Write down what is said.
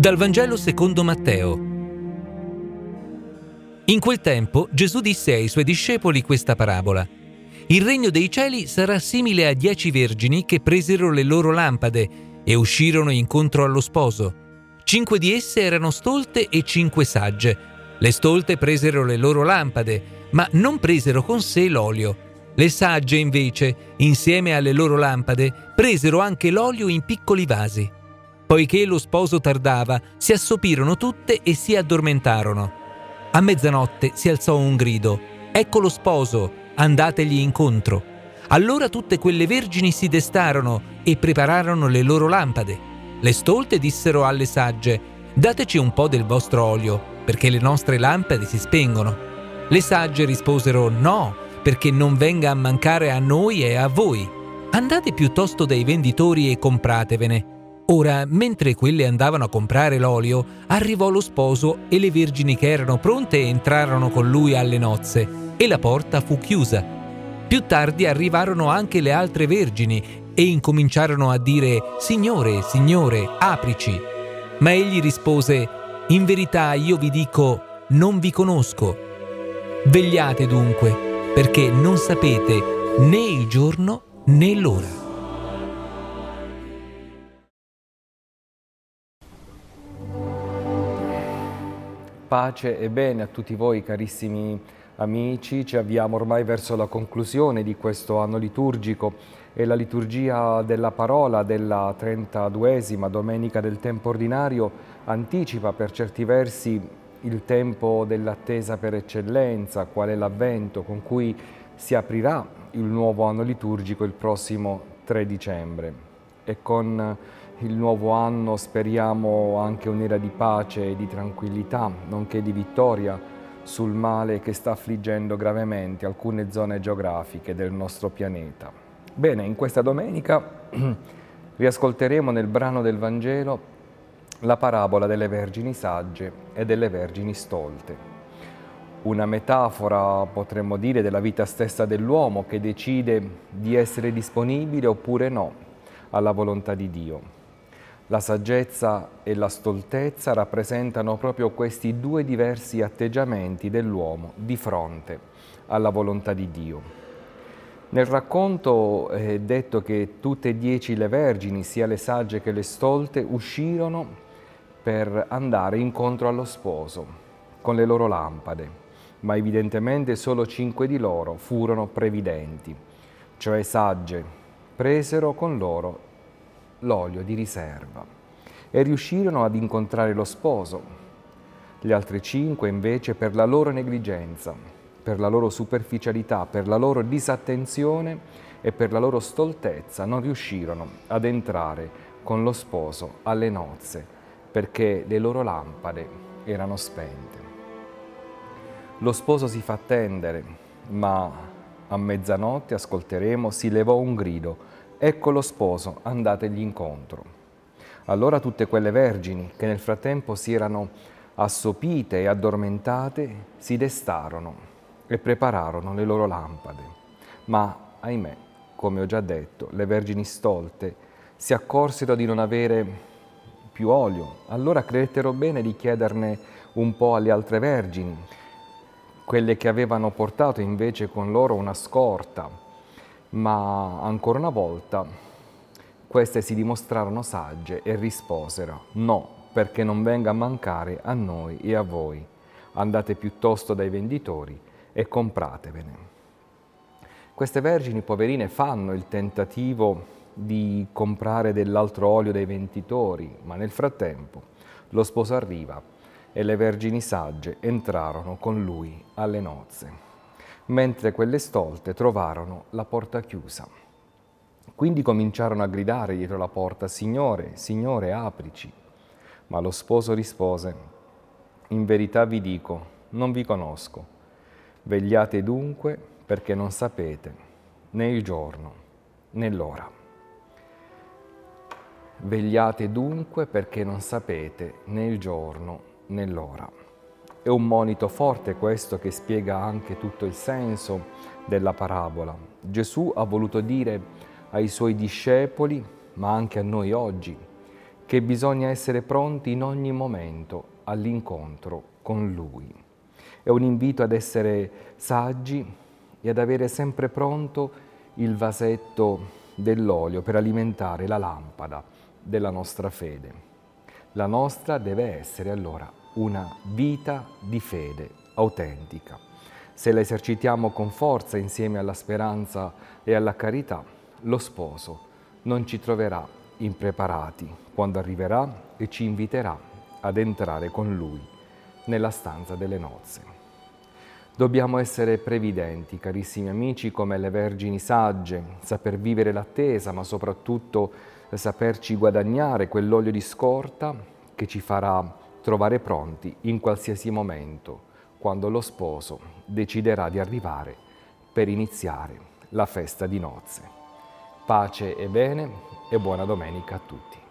Dal Vangelo secondo Matteo. In quel tempo Gesù disse ai suoi discepoli questa parabola. Il regno dei cieli sarà simile a dieci vergini che presero le loro lampade e uscirono incontro allo sposo. Cinque di esse erano stolte e cinque sagge. Le stolte presero le loro lampade, ma non presero con sé l'olio. Le sagge, invece, insieme alle loro lampade, presero anche l'olio in piccoli vasi. Poiché lo sposo tardava, si assopirono tutte e si addormentarono. A mezzanotte si alzò un grido. Ecco lo sposo, andategli incontro. Allora tutte quelle vergini si destarono e prepararono le loro lampade. Le stolte dissero alle sagge, dateci un po' del vostro olio, perché le nostre lampade si spengono. Le sagge risposero, no, perché non venga a mancare a noi e a voi. Andate piuttosto dai venditori e compratevene Ora, mentre quelle andavano a comprare l'olio, arrivò lo sposo e le vergini che erano pronte entrarono con lui alle nozze e la porta fu chiusa. Più tardi arrivarono anche le altre vergini e incominciarono a dire Signore, Signore, aprici. Ma egli rispose In verità io vi dico, non vi conosco. Vegliate dunque, perché non sapete né il giorno né l'ora. Pace e bene a tutti voi carissimi amici, ci avviamo ormai verso la conclusione di questo anno liturgico e la liturgia della parola della 32esima domenica del tempo ordinario anticipa per certi versi il tempo dell'attesa per eccellenza, qual è l'avvento con cui si aprirà il nuovo anno liturgico il prossimo 3 dicembre. E con il nuovo anno speriamo anche un'era di pace e di tranquillità, nonché di vittoria sul male che sta affliggendo gravemente alcune zone geografiche del nostro pianeta. Bene, in questa domenica riascolteremo nel brano del Vangelo la parabola delle vergini sagge e delle vergini stolte. Una metafora, potremmo dire, della vita stessa dell'uomo che decide di essere disponibile oppure no alla volontà di Dio. La saggezza e la stoltezza rappresentano proprio questi due diversi atteggiamenti dell'uomo di fronte alla volontà di Dio. Nel racconto è detto che tutte e dieci le vergini, sia le sagge che le stolte, uscirono per andare incontro allo sposo con le loro lampade, ma evidentemente solo cinque di loro furono previdenti, cioè sagge, presero con loro l'olio di riserva e riuscirono ad incontrare lo sposo. Gli altri cinque invece per la loro negligenza, per la loro superficialità, per la loro disattenzione e per la loro stoltezza non riuscirono ad entrare con lo sposo alle nozze perché le loro lampade erano spente. Lo sposo si fa attendere, ma a mezzanotte, ascolteremo, si levò un grido Ecco lo sposo, andategli incontro. Allora tutte quelle vergini che nel frattempo si erano assopite e addormentate si destarono e prepararono le loro lampade. Ma, ahimè, come ho già detto, le vergini stolte si accorsero di non avere più olio. Allora credettero bene di chiederne un po' alle altre vergini, quelle che avevano portato invece con loro una scorta ma ancora una volta queste si dimostrarono sagge e risposero no, perché non venga a mancare a noi e a voi. Andate piuttosto dai venditori e compratevene. Queste vergini poverine fanno il tentativo di comprare dell'altro olio dai venditori, ma nel frattempo lo sposo arriva e le vergini sagge entrarono con lui alle nozze mentre quelle stolte trovarono la porta chiusa. Quindi cominciarono a gridare dietro la porta, Signore, Signore, aprici. Ma lo sposo rispose, In verità vi dico, non vi conosco. Vegliate dunque perché non sapete né il giorno né l'ora. Vegliate dunque perché non sapete né il giorno né l'ora. È un monito forte questo che spiega anche tutto il senso della parabola. Gesù ha voluto dire ai suoi discepoli, ma anche a noi oggi, che bisogna essere pronti in ogni momento all'incontro con Lui. È un invito ad essere saggi e ad avere sempre pronto il vasetto dell'olio per alimentare la lampada della nostra fede. La nostra deve essere allora una vita di fede autentica. Se la esercitiamo con forza insieme alla speranza e alla carità, lo sposo non ci troverà impreparati quando arriverà e ci inviterà ad entrare con lui nella stanza delle nozze. Dobbiamo essere previdenti, carissimi amici, come le vergini sagge, saper vivere l'attesa, ma soprattutto saperci guadagnare quell'olio di scorta che ci farà trovare pronti in qualsiasi momento, quando lo sposo deciderà di arrivare per iniziare la festa di nozze. Pace e bene e buona domenica a tutti.